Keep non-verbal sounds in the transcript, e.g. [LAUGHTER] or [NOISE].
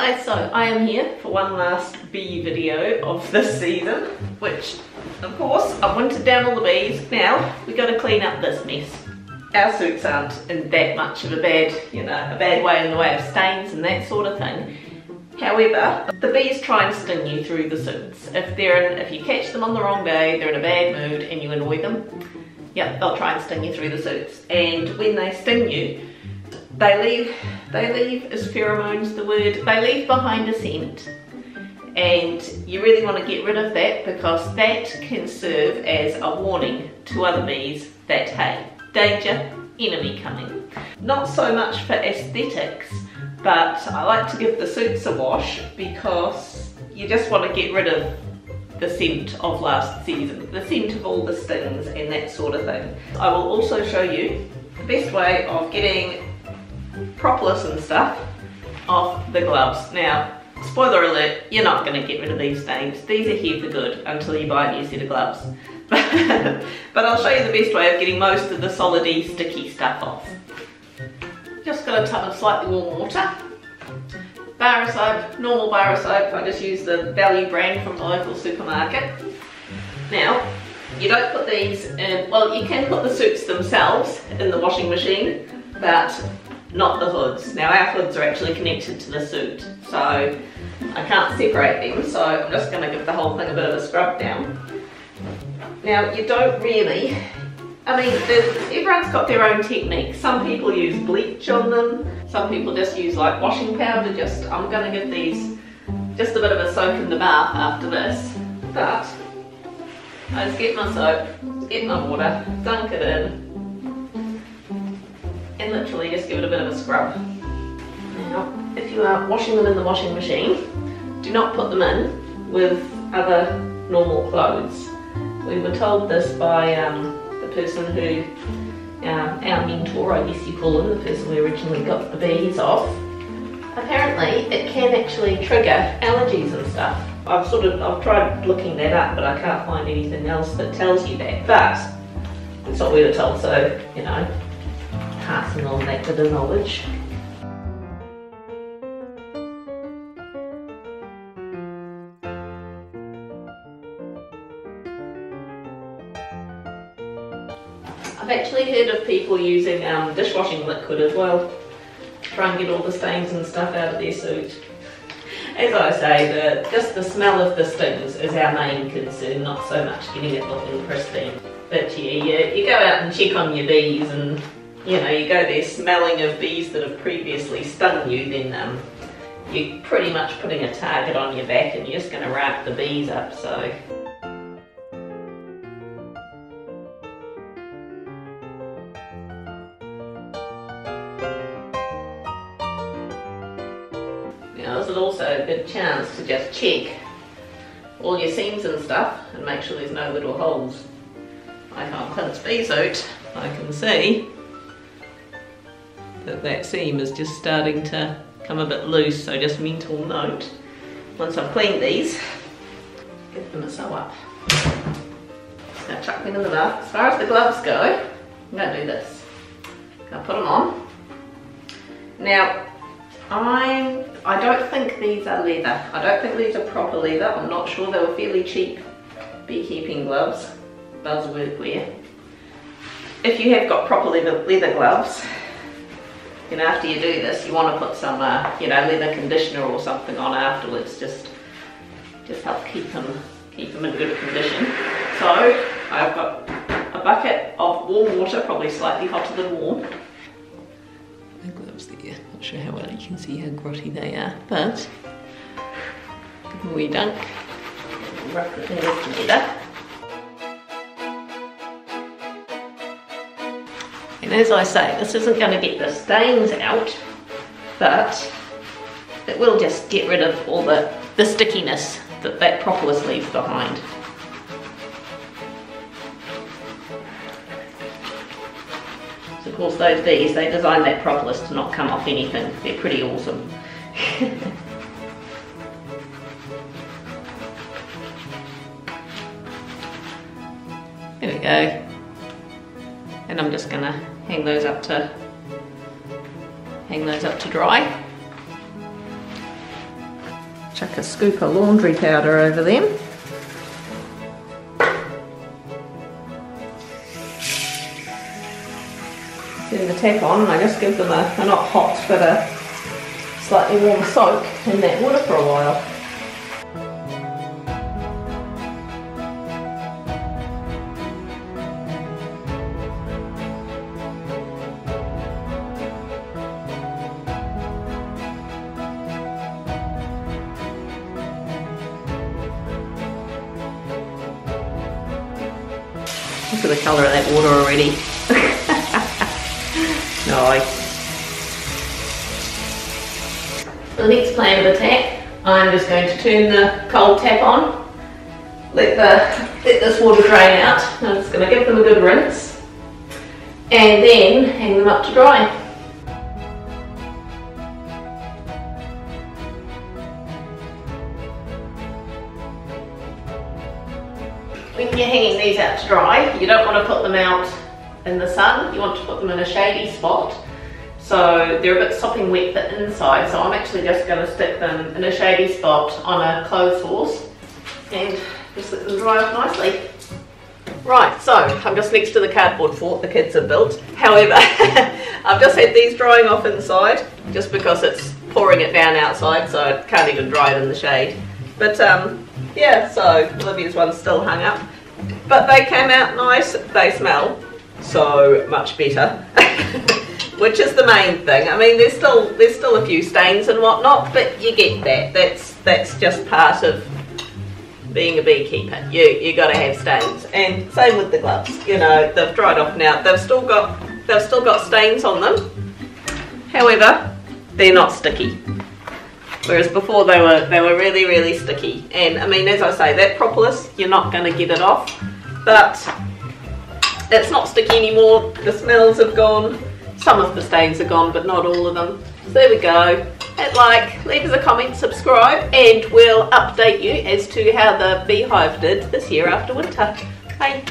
guys, so I am here for one last bee video of this season, which of course I've wintered down all the bees. Now we got to clean up this mess. Our suits aren't in that much of a bad, you know, a bad way in the way of stains and that sort of thing. However, the bees try and sting you through the suits. If they're in, if you catch them on the wrong day, they're in a bad mood and you annoy them, yep, they'll try and sting you through the suits. And when they sting you, they leave, they leave, is pheromones the word? They leave behind a scent. And you really want to get rid of that because that can serve as a warning to other bees that, hey, danger, enemy coming. Not so much for aesthetics, but I like to give the suits a wash because you just want to get rid of the scent of last season, the scent of all the stings and that sort of thing. I will also show you the best way of getting propolis and stuff off the gloves. Now, spoiler alert, you're not going to get rid of these stains. These are here for good until you buy a new set of gloves. [LAUGHS] but I'll show you the best way of getting most of the solidy, sticky stuff off. Just got a tub of slightly warm water. Bar soap, normal bar soap. I just use the value brand from the local supermarket. Now, you don't put these in, well, you can put the suits themselves in the washing machine, but not the hoods. Now our hoods are actually connected to the suit, so I can't separate them, so I'm just going to give the whole thing a bit of a scrub down. Now you don't really, I mean, everyone's got their own technique. Some people use bleach on them, some people just use like washing powder, just, I'm going to give these just a bit of a soak in the bath after this, but I just get my soap, get my water, dunk it in, literally just give it a bit of a scrub. Now, if you are washing them in the washing machine, do not put them in with other normal clothes. We were told this by um, the person who, uh, our mentor, I guess you call him, the person we originally got the bees off. Apparently, it can actually trigger allergies and stuff. I've sort of, I've tried looking that up, but I can't find anything else that tells you that. But, it's what we were told, so, you know, passing on of knowledge. I've actually heard of people using um, dishwashing liquid as well to try and get all the stains and stuff out of their suit. As I say, the, just the smell of the stings is our main concern, not so much getting it looking pristine. But yeah, you, you go out and check on your bees and you know, you go there smelling of bees that have previously stung you, then um, you're pretty much putting a target on your back and you're just going to wrap the bees up, so... Now this is also a good chance to just check all your seams and stuff and make sure there's no little holes. Like on Clint's beesuit, I can see that that seam is just starting to come a bit loose, so just mental note. Once I've cleaned these, give them a sew up. Now chuck them in the bath. As far as the gloves go, I'm going to do this. I'll put them on. Now, I I don't think these are leather. I don't think these are proper leather. I'm not sure. They were fairly cheap beekeeping gloves, buzzword wear If you have got proper leather, leather gloves, you know, after you do this, you want to put some, uh, you know, leather conditioner or something on afterwards, just, just help keep them, keep them in good condition. So, I've got a bucket of warm water, probably slightly hotter than warm. My gloves there, not sure how well you can see how grotty they are, but give them a wee dunk, rub the together. And as I say, this isn't going to get the stains out, but it will just get rid of all the, the stickiness that that propolis leaves behind. So of course those bees, they designed that propolis to not come off anything. They're pretty awesome. [LAUGHS] there we go. And I'm just gonna hang those up to hang those up to dry. chuck a scoop of laundry powder over them. Turn the tap on and I just give them a, a not hot but a slightly warm soak in that water for a while. Look at the colour of that water already. [LAUGHS] nice. The next plan of attack, I'm just going to turn the cold tap on, let, the, let this water drain out. I'm just going to give them a good rinse and then hang them up to dry. When you're hanging these out to dry, you don't want to put them out in the sun, you want to put them in a shady spot. So they're a bit sopping wet the inside, so I'm actually just going to stick them in a shady spot on a clothes horse and just let them dry off nicely. Right, so I'm just next to the cardboard fort the kids have built. However, [LAUGHS] I've just had these drying off inside just because it's pouring it down outside, so I can't even dry it in the shade. But um, yeah, so Olivia's one's still hung up. But they came out nice, they smell so much better. [LAUGHS] Which is the main thing. I mean there's still there's still a few stains and whatnot, but you get that. That's that's just part of being a beekeeper. You you gotta have stains. And same with the gloves. You know, they've dried off now. They've still got they've still got stains on them. However, they're not sticky. Whereas before they were they were really really sticky. And I mean as I say that propolis you're not going to get it off, but it's not sticky anymore. The smells have gone. Some of the stains are gone, but not all of them. So there we go. Hit like, leave us a comment, subscribe, and we'll update you as to how the beehive did this year after winter. Bye.